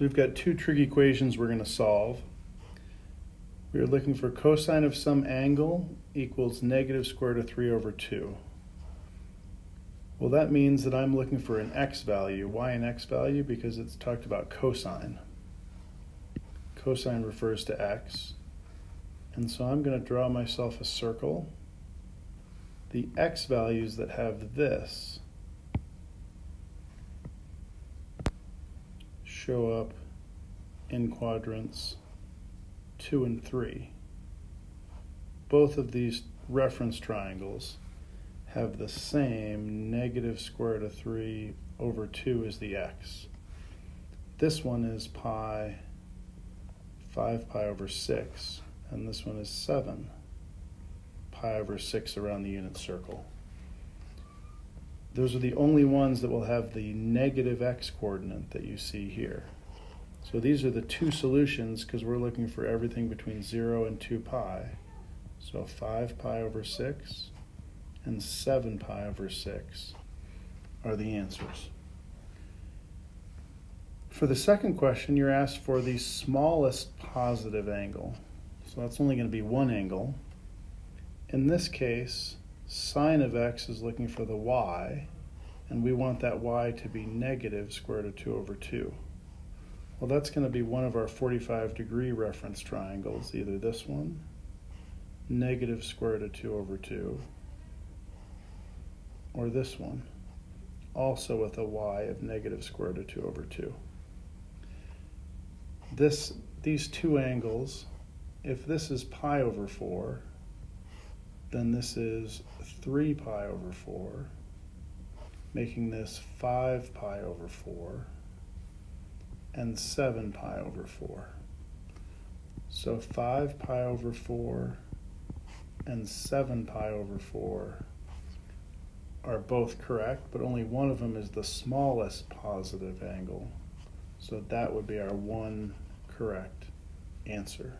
we've got two trig equations we're going to solve. We are looking for cosine of some angle equals negative square root of 3 over 2. Well, that means that I'm looking for an x value. Why an x value? Because it's talked about cosine. Cosine refers to x. And so I'm going to draw myself a circle. The x values that have this show up in quadrants 2 and 3. Both of these reference triangles have the same negative square root of 3 over 2 as the x. This one is pi 5 pi over 6, and this one is 7 pi over 6 around the unit circle. Those are the only ones that will have the negative x coordinate that you see here. So these are the two solutions because we're looking for everything between 0 and 2 pi. So 5 pi over 6 and 7 pi over 6 are the answers. For the second question, you're asked for the smallest positive angle. So that's only going to be one angle. In this case, sine of x is looking for the y, and we want that y to be negative square root of 2 over 2. Well, that's going to be one of our 45 degree reference triangles, either this one, negative square root of 2 over 2, or this one, also with a y of negative square root of 2 over 2. This, these two angles, if this is pi over 4, then this is 3 pi over 4, making this 5 pi over 4 and 7 pi over 4. So 5 pi over 4 and 7 pi over 4 are both correct, but only one of them is the smallest positive angle. So that would be our one correct answer.